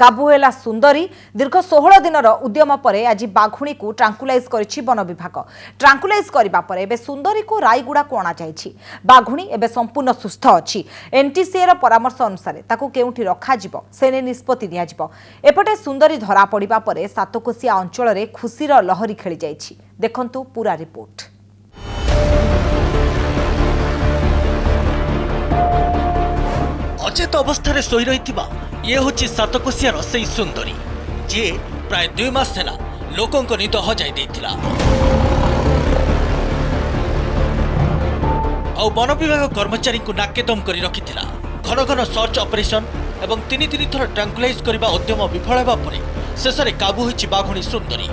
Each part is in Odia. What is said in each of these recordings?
କାବୁ ହେଲା ସୁନ୍ଦରୀ। ଦୀର୍ଘ ଷୋହଳ ଦିନର ଉଦ୍ୟମ ପରେ ଆଜି ବାଘୁଣୀକୁ ଟ୍ରାଙ୍କୁଲାଇଜ୍ କରିଛି ବନ ବିଭାଗ। ଟ୍ରାଙ୍କୁଲାଇଜ୍ କରିବା ପରେ ଏବେ ସୁନ୍ଦରୀକୁ ରାୟଗୁଡ଼ାକୁ ଅଣାଯାଇଛି। ବାଘୁଣୀ ଏବେ ସମ୍ପୂର୍ଣ୍ଣ ସୁସ୍ଥ ଅଛି। ଏନ୍ଟିସିଏର ପରାମର୍ଶ ଅନୁସାରେ ତାକୁ କେଉଁଠି ରଖାଯିବ ସେ ନେଇ ନିଷ୍ପତ୍ତି ନିଆଯିବ। ଏପଟେ ସୁନ୍ଦରୀ ଧରାପଡ଼ିବା ପରେ ସାତକୋଶିଆ ଅଞ୍ଚଳରେ ଖୁସିର ଲହରୀ ଖେଳିଯାଇଛି। ଦେଖନ୍ତୁ ପୁରା ରିପୋର୍ଟ। ଅଚେତ ଅବସ୍ଥାରେ ଶୋଇ ରହିଥିବା ଇଏ ହେଉଛି ସାତକୋଶିଆର ସେଇ ସୁନ୍ଦରୀ ଯିଏ ପ୍ରାୟ ଦୁଇ ମାସ ହେଲା ଲୋକଙ୍କ ନିଦ ହଜାଇ ଦେଇଥିଲା ଆଉ ବନ ବିଭାଗ କର୍ମଚାରୀଙ୍କୁ ନାକେଦମ କରି ରଖିଥିଲା ଘନ ଘନ ସର୍ଚ୍ଚ ଅପରେସନ ଏବଂ ତିନି ତିନି ଥର ଟ୍ରାଙ୍କୁଲାଇଜ୍ କରିବା ଉଦ୍ୟମ ବିଫଳ ହେବା ପରେ ଶେଷରେ କାବୁ ହୋଇଛି ବାଘୁଣୀ ସୁନ୍ଦରୀ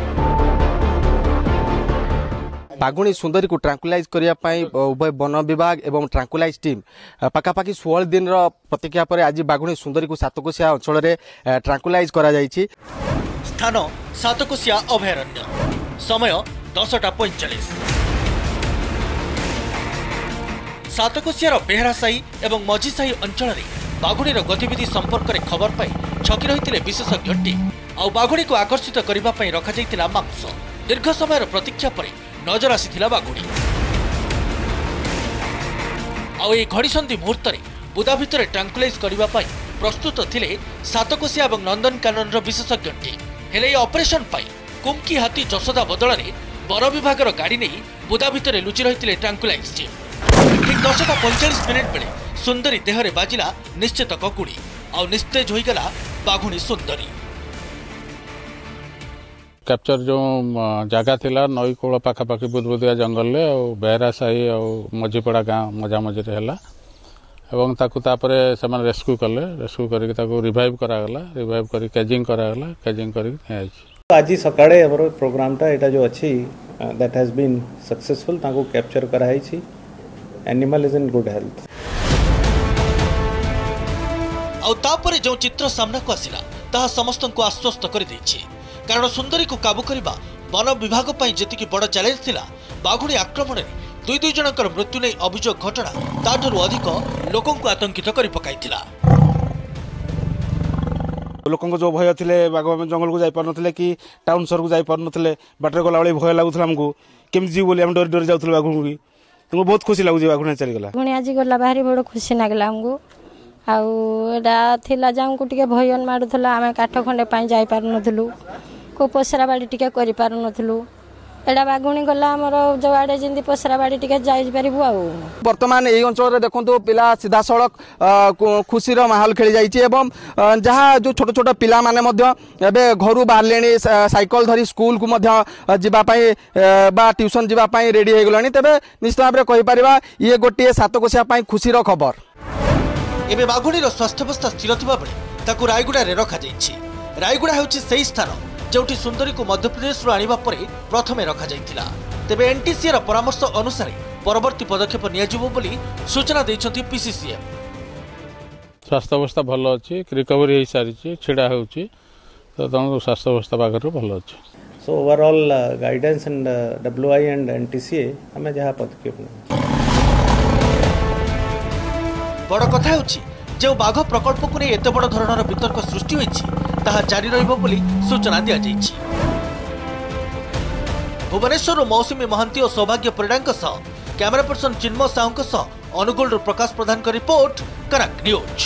ବାଘୁଣୀ ସୁନ୍ଦରୀକୁ ଟ୍ରାଙ୍କୁଲାଇଜ୍ କରିବା ପାଇଁ ଉଭୟ ବନ ବିଭାଗ ଏବଂ ଟ୍ରାଙ୍କୁଲାଇଜ୍ ଟିମ୍ ପାଖାପାଖି ଷୋହଳ ଦିନର ପ୍ରତୀକ୍ଷା ପରେ ଆଜି ବାଘୁଣୀ ସୁନ୍ଦରୀକୁ ସାତକୋଶିଆ ଅଞ୍ଚଳରେ ଟ୍ରାଙ୍କୁଲାଇଜ୍ କରାଯାଇଛି। ସ୍ଥାନ ସାତକୋଶିଆ ଅଭୟାରଣ୍ୟ। ସମୟ ଦଶଟା ପଇଁଚାଳିଶ। ସାତକୋଶିଆର ବେହେରା ସାହି ଏବଂ ମଝି ସାହି ଅଞ୍ଚଳରେ ବାଘୁଣୀର ଗତିବିଧି ସମ୍ପର୍କରେ ଖବର ପାଇ ଛକି ରହିଥିଲେ ବିଶେଷଜ୍ଞ ଟିମ୍ ଆଉ ବାଘୁଣୀକୁ ଆକର୍ଷିତ କରିବା ପାଇଁ ରଖାଯାଇଥିଲା ମାଂସ। ଦୀର୍ଘ ସମୟର ପ୍ରତୀକ୍ଷା ପରେ ନଜର ଆସିଥିଲା ବାଘୁଣୀ। ଆଉ ଏହି ଘଡ଼ିସନ୍ଧି ମୁହୂର୍ତ୍ତରେ ବୁଦା ଭିତରେ ଟ୍ରାଙ୍କୁଲାଇଜ୍ କରିବା ପାଇଁ ପ୍ରସ୍ତୁତ ଥିଲେ ସାତକୋଶିଆ ଏବଂ ନନ୍ଦନକାନନର ବିଶେଷଜ୍ଞ ଟିମ୍ ହେଲେ ଏହି ଅପରେସନ୍ ପାଇଁ କୁମ୍କି ହାତୀ ଯଶୋଦା ବଦଳରେ ବନ ବିଭାଗର ଗାଡ଼ି ନେଇ ବୁଦା ଭିତରେ ଲୁଚି ରହିଥିଲେ ଟ୍ରାଙ୍କୁଲାଇଜ୍ ଟିମ୍। ଠିକ୍ ଦଶଟା ପଇଁଚାଳିଶ ମିନିଟ୍ ବେଳେ ସୁନ୍ଦରୀ ଦେହରେ ବାଜିଲା ନିଶ୍ଚିତ କକୁଡ଼ି। ଆଉ ନିସ୍ତେଜ ହୋଇଗଲା ବାଘୁଣୀ ସୁନ୍ଦରୀ। କ୍ୟାପଚର ଯେଉଁ ଜାଗା ଥିଲା ନଈ କୂଳ ପାଖାପାଖି ବୁଦବୁଦିଆ ଜଙ୍ଗଲରେ ଆଉ ବେହେରା ସାହି ଆଉ ମଝିପଡ଼ା ଗାଁ ମଝାମଝିରେ ହେଲା ଏବଂ ତାକୁ ତାପରେ ସେମାନେ ରେସ୍କ୍ୟୁ କଲେ ରେସ୍କ୍ୟୁ କରିକି ତାକୁ ରିଭାଇଭ୍ କରାଗଲା ରିଭାଇଭ୍ କରି କେଜିଂ କରାଗଲା କେଜିଂ କରିକି ନିଆଯାଇଛି ଆଜି ସକାଳେ ଆମର ପ୍ରୋଗ୍ରାମଟା ଏଇଟା ଯେଉଁ ଅଛି ଦ୍ୟାଟ୍ ହାଜ୍ ବିନ୍ ସକ୍ସେସଫୁଲ୍ ତାଙ୍କୁ କ୍ୟାପଚର କରାହେଇଛି animal is in good health ଆଉ ତାପରେ ଯେଉଁ ଚିତ୍ର ସାମ୍ନାକୁ ଆସିଲା ତାହା ସମସ୍ତଙ୍କୁ ଆଶ୍ୱସ୍ତ କରିଦେଇଛି କାରଣ ସୁନ୍ଦରୀକୁ କାବୁ କରିବା ବନ ବିଭାଗ ପାଇଁ ଯେତିକି ବଡ଼ ଚ୍ୟାଲେଞ୍ଜ ଥିଲା ବାଘୁଣୀ ଆକ୍ରମଣରେ ଦୁଇ ଦୁଇ ଜଣଙ୍କର ମୃତ୍ୟୁ ନେଇ ଅଭିଯୋଗ ଘଟଣା ତାଠାରୁ ଅଧିକ ଲୋକଙ୍କୁ ଆତଙ୍କିତ କରି ପକାଇଥିଲା। ଲୋକଙ୍କ ଯେଉଁ ଭୟ ଥିଲେ ବାଘ ଜଙ୍ଗଲକୁ ଯାଇପାରୁନଥିଲେ କି ଟାଉନ ସହରକୁ ଯାଇପାରୁନଥିଲେ ବାଟରେ ଗଲାବେଳେ ଭୟ ଲାଗୁଥିଲା ଆମକୁ କେମିତି ଯିବୁ ବୋଲି ଆମେ ଡରି ଡରି ଯାଉଥିଲୁ ବାଘୁଣୀ ତୁମକୁ ବହୁତ ଖୁସି ଲାଗୁଛି ବାଘୁଣୀ ଚାଲିଗଲା। ପୁଣି ଆଜି ଗଲା ଭାରି ବଡ଼ ଖୁସି ଲାଗିଲା ଆମକୁ। ଆଉ ଏଇଟା ଥିଲା ଯେ ଆମକୁ ଟିକେ ଭୟ ମାଡ଼ୁଥିଲା ଆମେ କାଠ ଖଣ୍ଡେ ପାଇଁ ଯାଇପାରୁନଥିଲୁ। କେଉଁ ପସରା ବାଡ଼ି ଟିକେ କରିପାରୁନଥିଲୁ। ଏଇଟା ବାଘୁଣୀ ଗଲା ଆମର ଯେଉଁଆଡ଼େ ଯେମିତି ପସରା ବାଡ଼ି ଟିକେ ଯାଇପାରିବୁ ଆଉ। ବର୍ତ୍ତମାନ ଏହି ଅଞ୍ଚଳରେ ଦେଖନ୍ତୁ ପିଲା ସିଧାସଳଖ ଖୁସିର ମାହୋଲ ଖେଳି ଯାଇଛି ଏବଂ ଯାହା ଯେଉଁ ଛୋଟ ଛୋଟ ପିଲାମାନେ ମଧ୍ୟ ଏବେ ଘରୁ ବାହାରିଲେଣି ସାଇକେଲ ଧରି ସ୍କୁଲକୁ ମଧ୍ୟ ଯିବା ପାଇଁ ବା ଟ୍ୟୁସନ୍ ଯିବା ପାଇଁ ରେଡ଼ି ହୋଇଗଲେଣି। ତେବେ ନିଶ୍ଚିତ ଭାବରେ କହିପାରିବା ଇଏ ଗୋଟିଏ ସାତକୋଶିଆ ପାଇଁ ଖୁସିର ଖବର। ଏବେ ବାଘୁଣୀର ସ୍ୱାସ୍ଥ୍ୟାବସ୍ଥା ସ୍ଥିର ଥିବା ବେଳେ ତାକୁ ରାୟଗୁଡ଼ାରେ ରଖାଯାଇଛି। ରାୟଗୁଡ଼ା ହେଉଛି ସେହି ସ୍ଥାନ ଯେଉଁଠି ସୁନ୍ଦରୀକୁ ମଧ୍ୟପ୍ରଦେଶରୁ ଆଣିବା ପରେ ପ୍ରଥମେ ରଖାଯାଇଥିଲା। ତେବେ ଏନ୍ଟିସିଏର ପରାମର୍ଶ ଅନୁସାରେ ପରବର୍ତ୍ତୀ ପଦକ୍ଷେପ ନିଆଯିବ ବୋଲି ସୂଚନା ଦେଇଛନ୍ତି ପିସିସିଏମ୍ ସ୍ୱାସ୍ଥ୍ୟାବସ୍ଥା ଭଲ ଅଛି ରିକଭରି ହେଇସାରିଛି ଛିଡ଼ା ହେଉଛି ତ ତେଣୁ ସ୍ୱାସ୍ଥ୍ୟାବସ୍ଥା ପାଖରୁ ଭଲ ଅଛି। So overall guidance and W I and NTCA ଆମେ ଯାହା ପଦକ୍ଷେପ ନେବୁ। ବଡ଼ କଥା ହେଉଛି ଯେଉଁ ବାଘ ପ୍ରକଳ୍ପକୁ ନେଇ ଏତେ ବଡ଼ ଧରଣର ବିତର୍କ ସୃଷ୍ଟି ହୋଇଛି ତାହା ଜାରି ରହିବ ବୋଲି ସୂଚନା ଦିଆଯାଇଛି। ଭୁବନେଶ୍ୱରରୁ ମୌସୁମୀ ମହାନ୍ତି ଓ ସୌଭାଗ୍ୟ ପରିଡ଼ାଙ୍କ ସହ କ୍ୟାମେରା ପର୍ସନ ଚିନ୍ମୟ ସାହୁଙ୍କ ସହ ଅନୁଗୁଳରୁ ପ୍ରକାଶ ପ୍ରଧାନଙ୍କ ରିପୋର୍ଟ କନକ ନ୍ୟୁଜ୍।